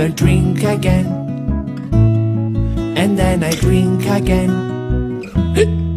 never drink again. And then I drink again.